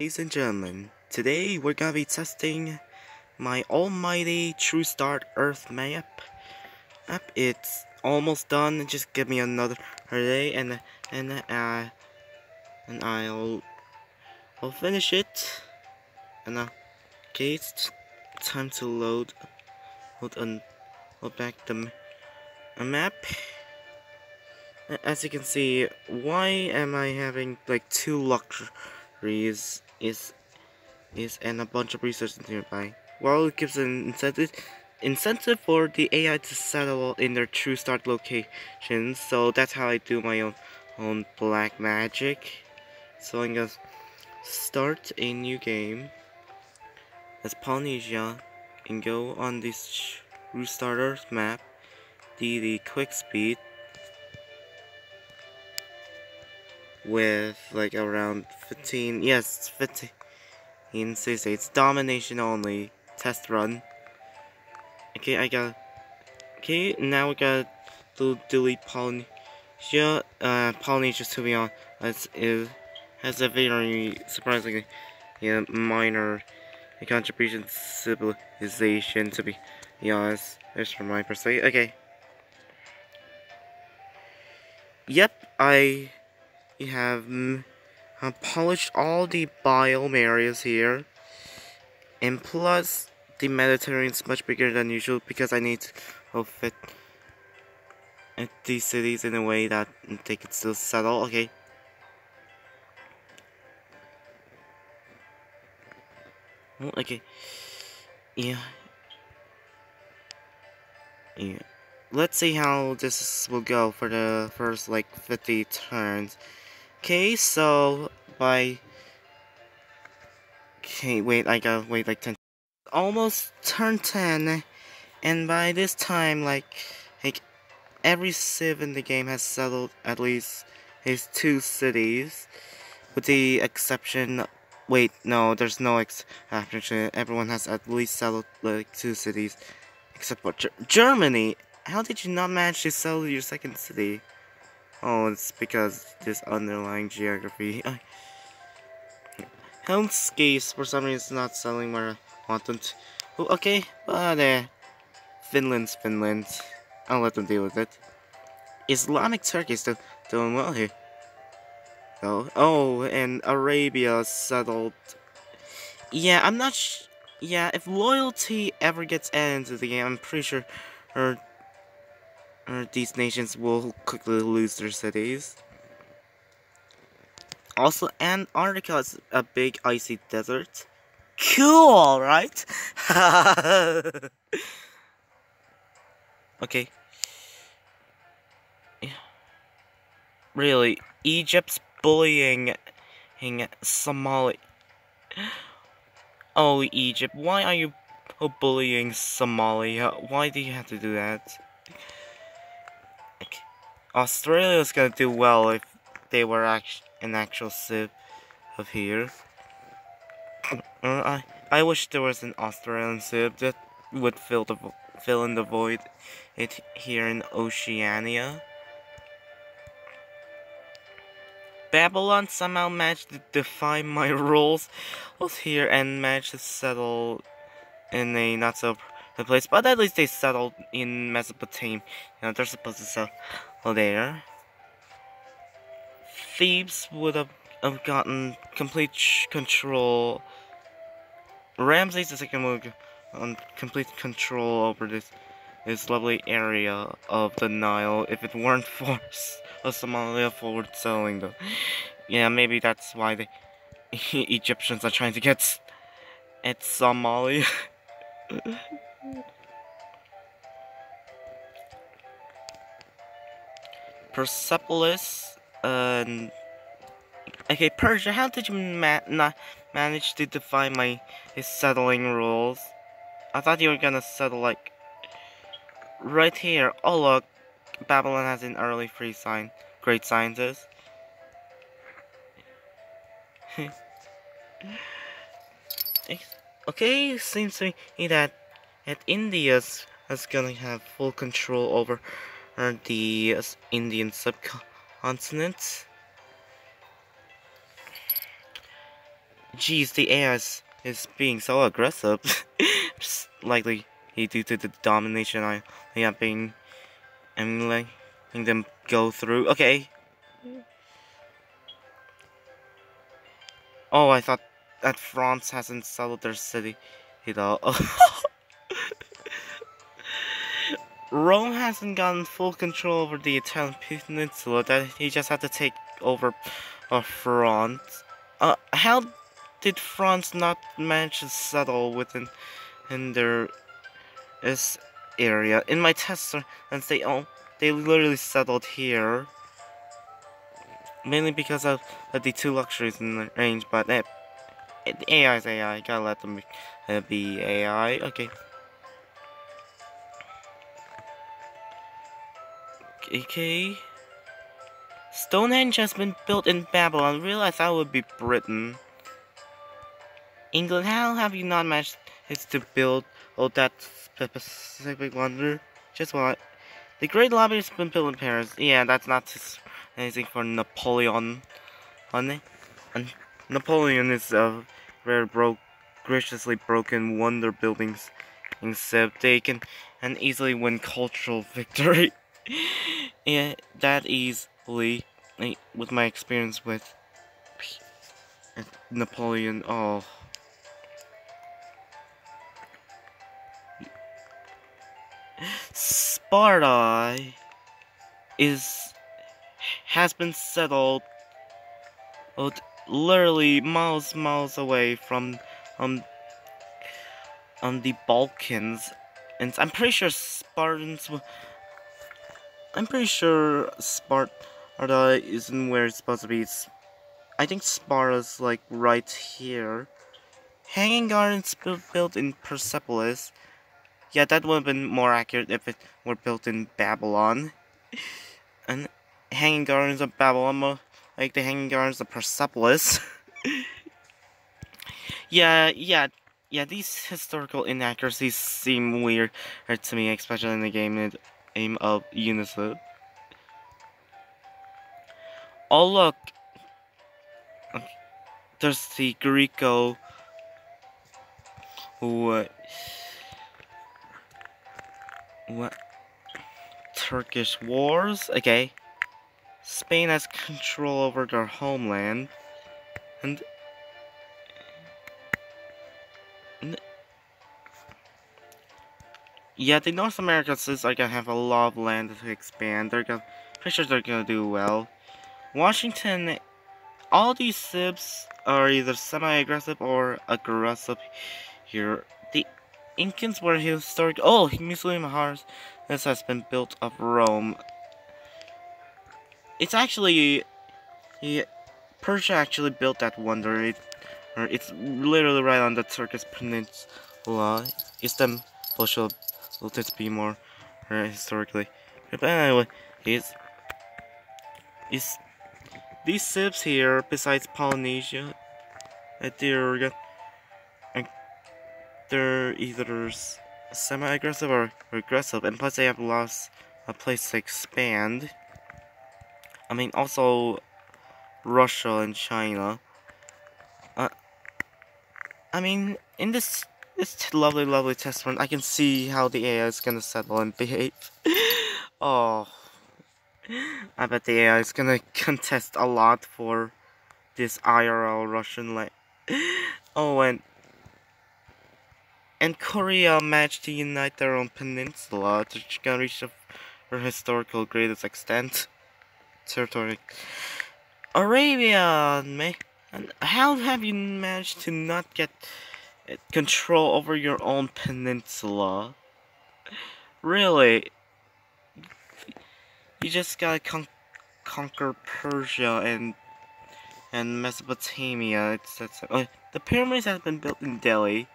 Ladies and gentlemen, today we're gonna be testing my almighty True Start Earth map. Map, it's almost done. Just give me another day, and and uh, and I'll I'll finish it. And uh, okay, it's time to load load and load back the map. As you can see, why am I having like two luxuries? Is is and a bunch of resources nearby. Well, it gives an incentive incentive for the AI to settle in their true start locations. So that's how I do my own own black magic. So I'm gonna start a new game as Polynesia and go on this true starters map. The the quick speed with like around 15 yes 15 says it's domination only. Test run. Okay I got okay now we got to delete Polynesia. Uh Polynesia to be on. Is has a very surprisingly yeah, minor contribution to civilization to be honest that's from my perspective. Okay. Yep I you have uh, polished all the biome areas here. And plus, the Mediterranean is much bigger than usual because I need to fit these cities in a way that they can still settle. Okay. okay. Yeah. Yeah. Let's see how this will go for the first like 50 turns. Okay, so by okay, wait, I gotta wait like ten. Almost turn ten, and by this time, like, like every civ in the game has settled at least his two cities, with the exception. Wait, no, there's no exception. Everyone has at least settled like two cities, except for Ger Germany. How did you not manage to settle your second city? Oh, it's because this underlying geography. Helmscape for some reason is not selling where I want them to. Oh, okay, but uh, Finland's Finland. I'll let them deal with it. Islamic Turkey is doing well here. Oh, oh, and Arabia settled. Yeah, I'm not. yeah, if loyalty ever gets added into the game, I'm pretty sure these nations will quickly lose their cities. Also, Antarctica is a big icy desert. Cool, right? okay. Really, Egypt's bullying Somalia. Oh, Egypt, why are you bullying Somalia? Why do you have to do that? Australia's gonna do well if they were act an actual civ of here. Uh, I I wish there was an Australian civ that would fill the fill in the void it here in Oceania. Babylon somehow managed to defy my rules was here and managed to settle in a not so place, but at least they settled in Mesopotamia. You know, they're supposed to settle there. Thebes would have, have gotten complete control. Ramses II would have on um, complete control over this this lovely area of the Nile if it weren't for a Somalia forward selling though. Yeah, maybe that's why the Egyptians are trying to get at Somalia. Persepolis, and okay, Persia. How did you ma not manage to defy my settling rules? I thought you were gonna settle like right here. Oh look, Babylon has an early free sign. Great scientist. okay, seems to me that that India's is gonna have full control over the Indian subcontinent. Jeez, the AI is, is being so aggressive. Likely due to the domination I, I have been and letting them go through. Okay. Oh, I thought that France hasn't settled their city, you know. Rome hasn't gotten full control over the Italian peninsula, that he just had to take over uh, France. Uh, how did France not manage to settle within in their this area? In my tests, and they all they literally settled here, mainly because of, the two luxuries in the range. But eh, AI is AI. Gotta let them uh, be AI. Okay. Okay. Stonehenge has been built in Babylon. I realized that would be Britain. England, how have you not managed to build oh, all that specific wonder? Just what? The Great Library has been built in Paris. Yeah, that's not anything for Napoleon. And Napoleon is a very broke, graciously broken wonder buildings, except they can and easily win cultural victory. Yeah, that easily, with my experience with Napoleon. Oh. Sparta is has been settled literally miles miles away from um on the Balkans and I'm pretty sure Spartans I'm pretty sure Sparta isn't where it's supposed to be. I think Sparta's like right here. Hanging Gardens built in Persepolis. Yeah, that would have been more accurate if it were built in Babylon. And Hanging Gardens of Babylon, like the Hanging Gardens of Persepolis. yeah, yeah, yeah, these historical inaccuracies seem weird to me, especially in the game aim of UNICEF. Oh look, there's the Greco what? What? Turkish wars. Okay, Spain has control over their homeland, and Yeah, the North Americans are gonna have a lot of land to expand. They're gonna, pretty sure they're gonna do well. Washington, all these civs are either semi-aggressive or aggressive here. The Incans were historic. Oh, Museum of This has been built of Rome. It's actually, yeah, Persia actually built that wonder. It, it's literally right on the Turkish peninsula. It's so let's be more uh, historically. But anyway, is is these ships here, besides Polynesia, they're they're either semi-aggressive or aggressive, and plus they have lost a place to expand. I mean, also Russia and China. Uh, I mean, in this this lovely, lovely test testament. I can see how the AI is gonna settle and behave. oh. I bet the AI is gonna contest a lot for this IRL Russian land. oh, and and Korea managed to unite their own peninsula to reach their historical greatest extent territory. Arabia, man, and how have you managed to not get control over your own peninsula. Really? You just gotta con conquer Persia and and Mesopotamia. It's, it's uh, the pyramids have been built in Delhi.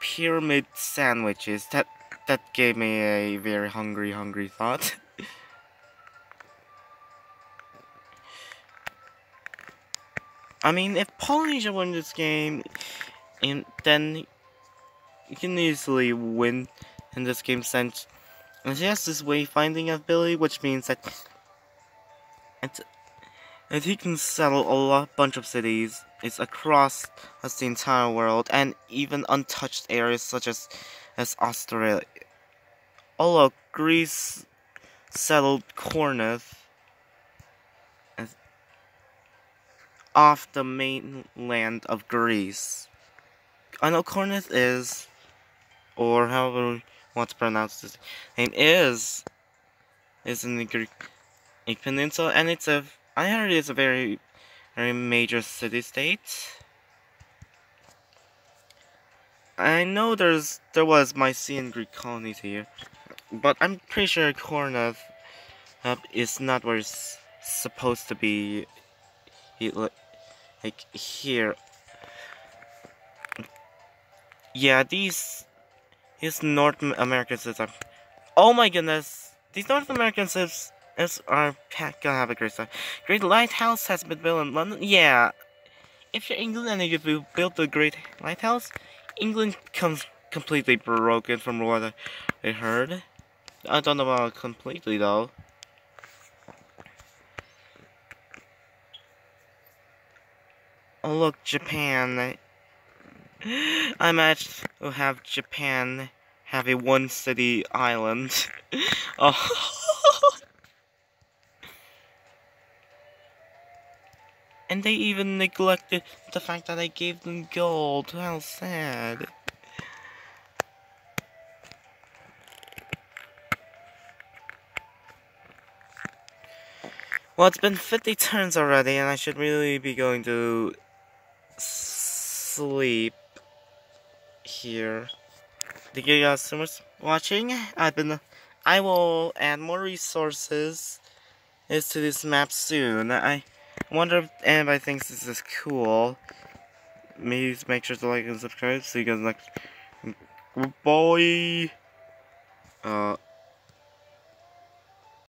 Pyramid sandwiches. That that gave me a very hungry, hungry thought. I mean, if Polynesia won this game, and then you can easily win in this game since and she has this wayfinding ability, which means that it's And he can settle a lot, bunch of cities. It's across the entire world, and even untouched areas such as as Australia. Although Greece settled Corinth off the mainland of Greece. I know Corinth is, or however you want to pronounce this name, is, is in the Greek peninsula, and it's a, I heard it's a very, very major city-state. I know there's, there was Mycenaean Greek colonies here, but I'm pretty sure Corinth uh, is not where it's supposed to be. Like here. Yeah, these these North American cities Oh my goodness, these North American cities are gonna have a great time. Great lighthouse has been built in London. Yeah, if you're England and you built a great lighthouse, England comes completely broken from what I heard. I don't know about completely though. Oh look, Japan. I to have Japan have a one city island. oh. and they even neglected the fact that I gave them gold. How sad. Well, it's been 50 turns already, and I should really be going to sleep here. Thank you guys so much for watching. I've been I will add more resources to this map soon. I wonder if anybody thinks this is cool. Maybe make sure to like and subscribe. See you guys next. Goodbye. Uh.